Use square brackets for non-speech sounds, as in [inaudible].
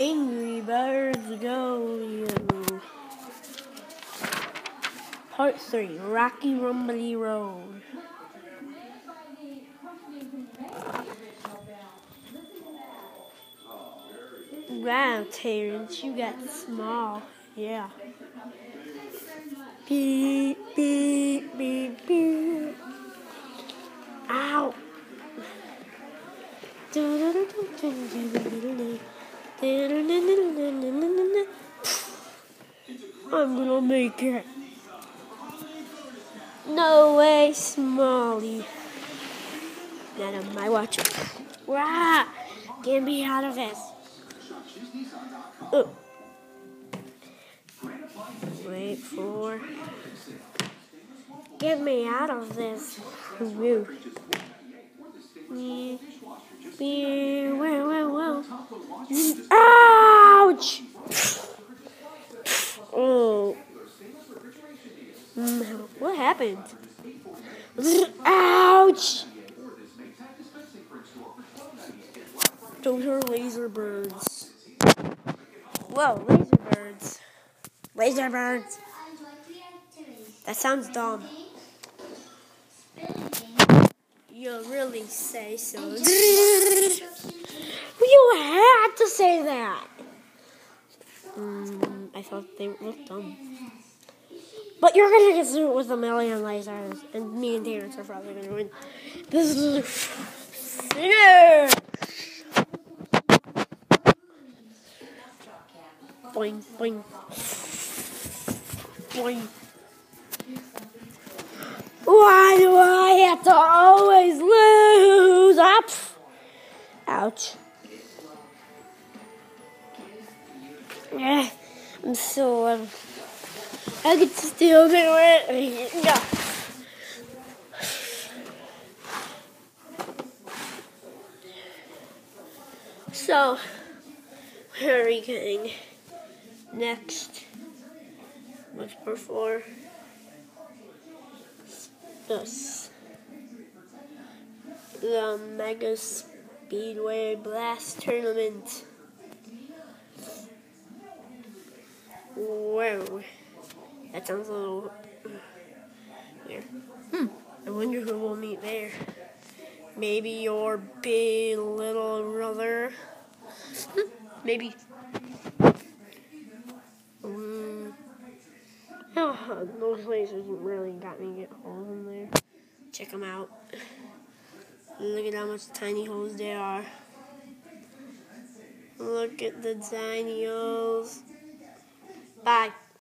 Angry Birds Go You. Part 3 Rocky Rumbly Road. Wow, Terrence, you got small. Yeah. Beep, beep, beep, beep. Ow. I'm gonna make it. No way, Smalley. Not on my watch. Rah! Get me out of this. Wait for. Get me out of this. Woo. Yeah. Yeah. Well, well, well. Ouch! Oh. Mm, What happened? [laughs] Ouch! Those are laser birds. Whoa, laser birds. Laser birds. That sounds dumb. You really say so. [laughs] you had to say that. Mm, I thought they looked dumb. But you're gonna get through it with a million lasers, and me and Terrence are probably gonna win. This is finish. Boing, boing, boing. Why do I have to always lose? Up. Ouch. Yeah, I'm so. I could still do it. Yeah. So, where are we going next? What's four? This. The Mega Speedway Blast Tournament. Whoa. That sounds a little weird. Hmm. I wonder who we'll meet there. Maybe your big little brother. Hmm. Maybe. Um, oh, those lasers really got me get holes in there. Check them out. Look at how much tiny holes they are. Look at the tiny holes. Bye.